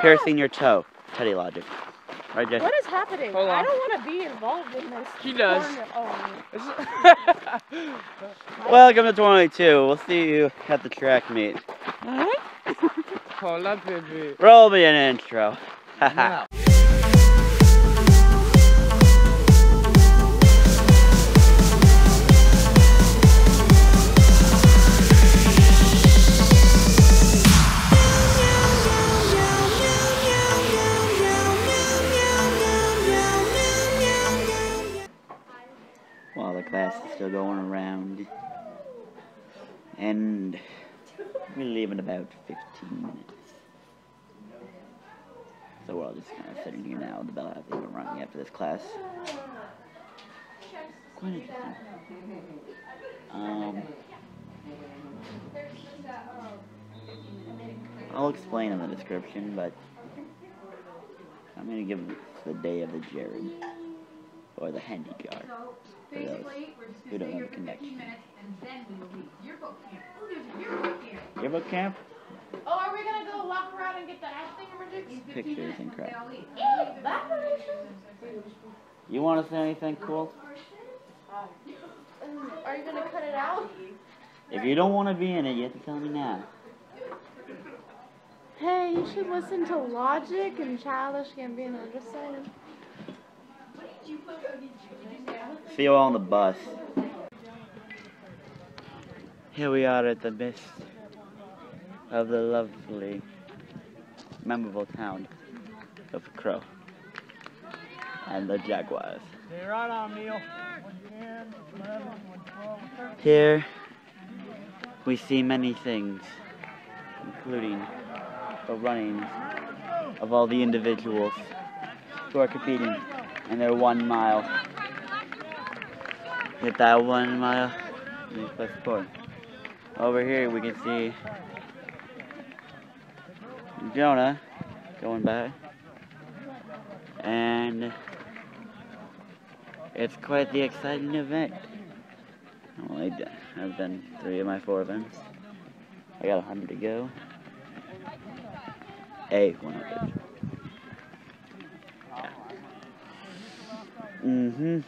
Piercing your toe. Teddy logic. Right, Jesse? What is happening? Hold I don't want to be involved in this. He does. Oh, Welcome to 22. We'll see you at the track meet. Hold up, baby. Roll me an intro. Now. Still going around. And we leave in about 15 minutes. So we're all just kind of sitting here now the bell hasn't even rung after this class. Quite interesting. Um, I'll explain in the description, but I'm gonna give the day of the Jarred or the Hendy Jar for those who don't know the connection. Yearbook camp, Your book camp? oh, are we gonna go walk around and get the ass thingamajig? pictures and crap. That You want to say anything cool? Um, are you gonna cut it out? If you don't want to be in it, you have to tell me now. Hey, you should listen to Logic and Childish Gambino. Just saying. See you all on the bus. Here we are at the midst of the lovely, memorable town of Crow and the Jaguars. Stay right on, Neil. 110, 11, 112, 13. Here we see many things, including the running of all the individuals who are competing in their one mile. Hit that one mile, and press forward. Over here we can see Jonah going by, and it's quite the exciting event. D- I've done three of my four events. I got a hundred to go. A one hundred. Mhm.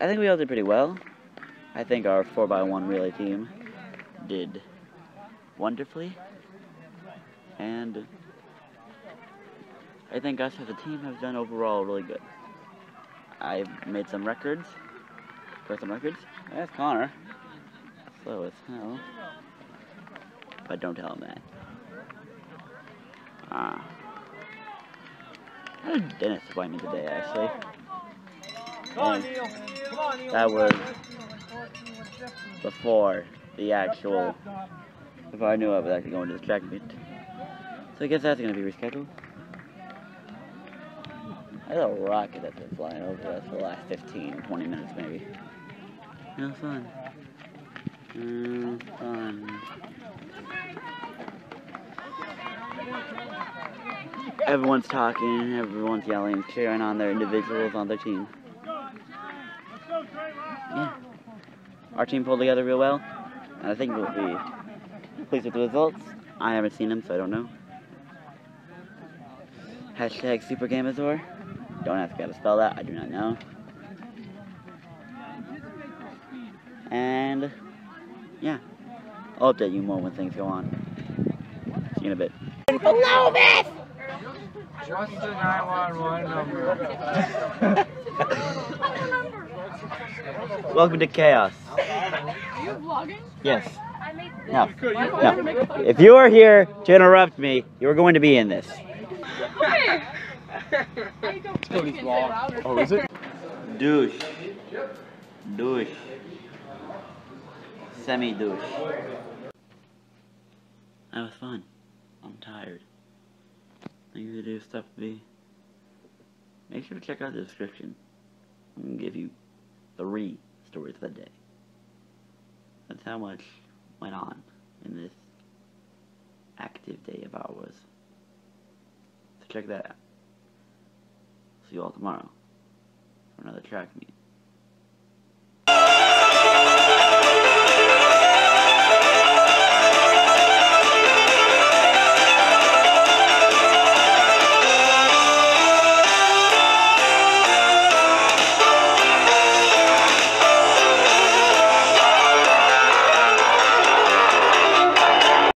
I think we all did pretty well. I think our four by one relay team did wonderfully, and I think us as a team have done overall really good. I've made some records. Broke some records. That's Connor. Slow as hell. But don't tell him that. Ah. I had a dentist appointment today, actually. Come on, And Neil. Come on, That was before the actual, before I knew I was actually going to the track meet. So I guess that's gonna be rescheduled. There's a rocket that's been flying over us for the last 15 or 20 minutes, maybe. No fun. Mm, fun. Everyone's talking, everyone's yelling, cheering on their individuals on their team. Yeah. Our team pulled together real well, and I think we'll be pleased with the results. I haven't seen them, so I don't know. Hashtag Super Gamazor. Don't ask me how to spell that, I do not know. And yeah, I'll update you more when things go on. See you in a bit. Just the 911 number. Welcome to Chaos. Are you vlogging? Yes. No. No. If you are here to interrupt me, you are going to be in this. Oh, is it? Douche. Douche. Semi douche. That was fun. I'm tired. Things to do, stuff to be. Make sure to check out the description. I'm gonna give you three stories of the day. That's how much went on in this active day of ours. So check that out. See you all tomorrow for another track meet.